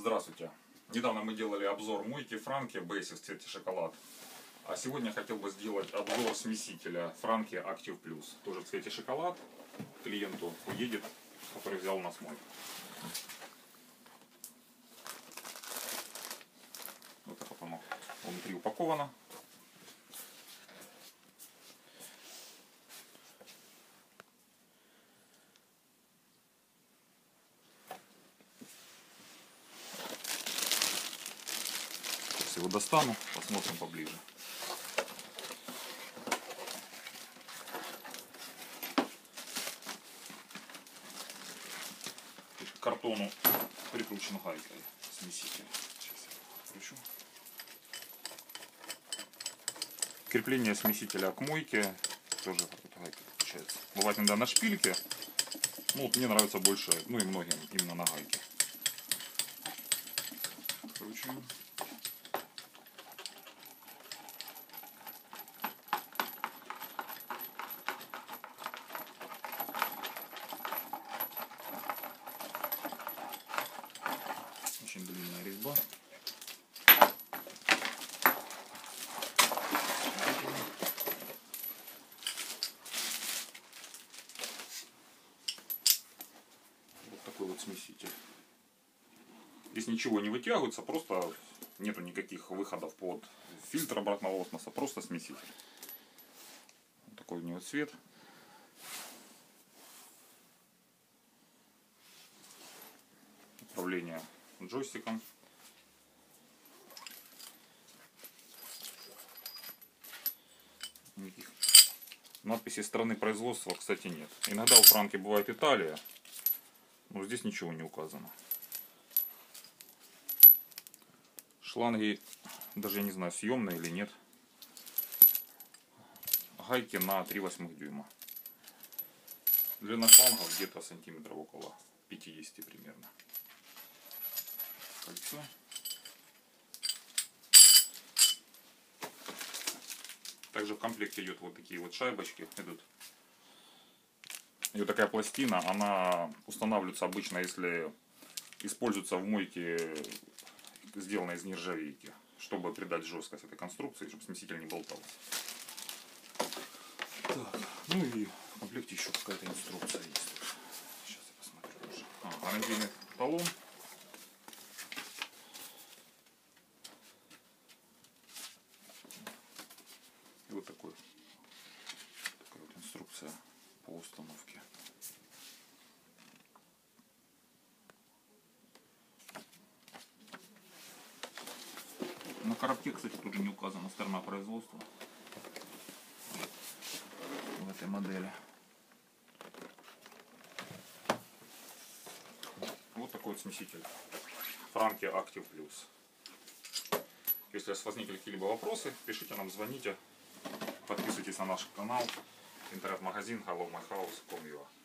Здравствуйте. Недавно мы делали обзор мойки Франки в цвете шоколад. А сегодня хотел бы сделать обзор смесителя Франки Active Plus. Тоже в цвете шоколад. Клиенту уедет, который взял у нас мойку. Вот так вот оно внутри упаковано. Его достану, посмотрим поближе. К картону прикручен гайкой смеситель. Сейчас я откручу. Крепление смесителя к мойке тоже гайкой получается. Бывает иногда на шпильке. Ну вот мне нравится больше, ну и многим именно на гайке. Откручиваем. Очень длинная резьба. Вот такой вот смеситель. Здесь ничего не вытягивается, просто нету никаких выходов под фильтр обратного осмоса, просто смеситель. Вот такой у него цвет. Управление джойстиком. Никаких надписей страны производства, кстати, нет. Иногда у Франки бывает Италия, но здесь ничего не указано. Шланги, даже не знаю, съемные или нет. Гайки на 3 восьмых дюйма. Длина шлангов где-то сантиметров около 50 примерно кольцо. Также в комплекте идет вот такие вот шайбочки идут. И вот такая пластина, она устанавливается обычно, если используется в мойке, сделанная из нержавейки, чтобы придать жесткость этой конструкции, чтобы смеситель не болтался. Так, ну и в комплекте еще какая-то инструкция есть. Сейчас я посмотрю уже. А, гарантийный талон. И вот такой, такая вот инструкция по установке. На коробке, кстати, тоже не указана сторона производства в этой модели. Вот такой вот смеситель. Франки Active Plus. Если у вас возникли какие-либо вопросы, пишите нам, звоните. Подписывайтесь на наш канал, интернет-магазин hello my house.com.ua